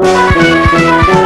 you.